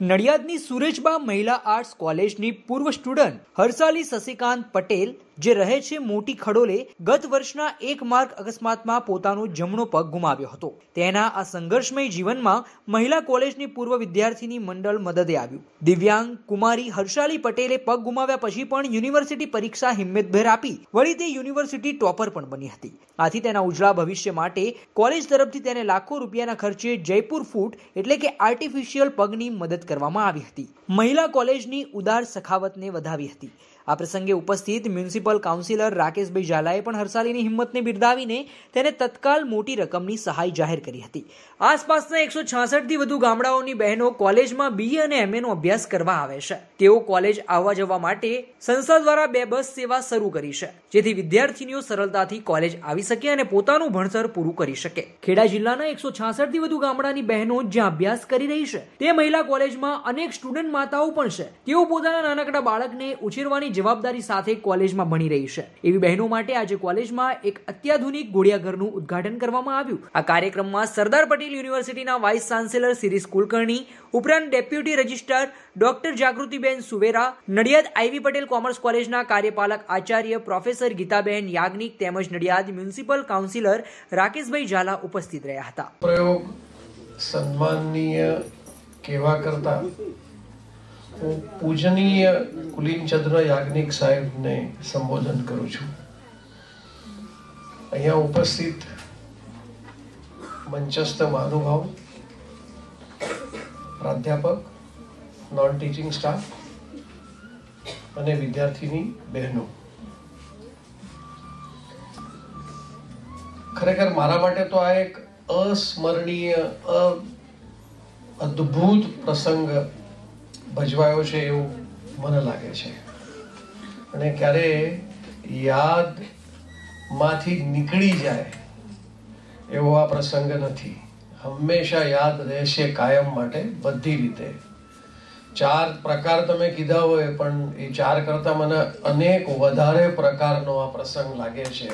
નડિયાદની સુરેશબા મહિલા આર્ટ્સ કોલેજની પૂર્વ સ્ટુડન્ટ હર્ષાલી શશિકાંત પટેલ જે રહે છે મોટી ખડોલે, ગત વર્ષના એક માર્ગ અકસ્માતમાં પોતાનો જમણો પગ ગુમાવ્યો હતો. તેના આ સંઘર્ષમય જીવનમાં મહિલા કોલેજની પૂર્વ વિદ્યાર્થીની મંડળ મદદે આવ્યું. દિવ્યાંગ કુમારી હર્ષાલી પટેલે પગ ગુમાવ્યા પછી પણ યુનિવર્સિટી પરીક્ષા હિંમતભેર આપી. વળી તે યુનિવર્સિટી ટોપર પણ બની હતી. આથી તેના ઉજળા ભવિષ્ય માટે કોલેજ તરફથી તેને લાખો રૂપિયાના ખર્ચે જયપુર ફૂટ એટલે કે આર્ટિફિશિયલ પગની મદદ કરવામાં આવી હતી. મહિલા કોલેજની ઉદાર સખાવતને વધાવી હતી. આ પ્રસંગે ઉપસ્થિત મ્યુનિસિપલ કાઉન્સિલર રાકેશભાઈ ઝાલાએ પણ હરસાલીની હિંમતને બિરદાવીને તેને તત્કાલ મોટી રકમની સહાય જાહેર કરી હતી. આસપાસના એકસો છાસઠથી વધુ ગામડાઓની બહેનો કોલેજમાં બીએ અને એમએ નો અભ્યાસ કરવા આવે છે. તેઓ કોલેજ આવવા જવા માટે સંસ્થા દ્વારા બે બસ સેવા શરૂ કરી છે, જેથી વિદ્યાર્થીનીઓ સરળતાથી કોલેજ આવી શકે અને પોતાનું ભણતર પૂરું કરી શકે. ખેડા જિલ્લાના એકસો છાસઠથી વધુ ગામડાની બહેનો જ્યાં અભ્યાસ કરી રહી છે, તે મહિલા કોલેજમાં અનેક સ્ટુડન્ટ માતાઓ પણ છે. તેઓ પોતાના નાનકડા બાળકને ઉછેરવાની જવાબદારી સાથે કોલેજમાં ભણી રહી છે. એવી બહેનો માટે આજે કોલેજમાં એક અત્યાધુનિક ઘોડિયાઘરનું ઉદ્ઘાટન કરવામાં આવ્યું. આ કાર્યક્રમમાં સરદાર પટેલ યુનિવર્સિટીના વાઇસ ચાન્સેલર સિરીસ કુલકર્ણી, ઉપરાંત deputy registrar doctor Jagrutiben Suvera, Nadiad IV Patel commerce કોલેજના કાર્યપાલક આચાર્ય પ્રોફેસર ગીતાબેન યાજ્ઞિક તેમજ નડિયાદ મ્યુનિસિપલ કાઉન્સિલર રાકેશભાઈ ઝાલા ઉપસ્થિત રહ્યા હતા. પ્રયોગ સન્માનનીય કેવા કરતા? પૂજનીય કુલીનચંદ્ર યાજ્ઞિક સાહેબને સંબોધન કરું છું. અહીંયા ઉપસ્થિત મંચસ્થ મહાનુભાવ, પ્રાધ્યાપક નોન ટીચિંગ સ્ટાફ અને વિદ્યાર્થીની બહેનો. ખરેખર મારા માટે તો આ એક અસ્મરણીય અદ્ભુત પ્રસંગ ભજવાયો છે એવું મને લાગે છે. અને ક્યારે યાદમાંથી નીકળી જાય એવો આ પ્રસંગ નથી. હંમેશા યાદ રહેશે કાયમ માટે બધી રીતે. ચાર પ્રકાર તમે કીધા હોય, પણ એ ચાર કરતા મને અનેક વધારે પ્રકારનો આ પ્રસંગ લાગે છે.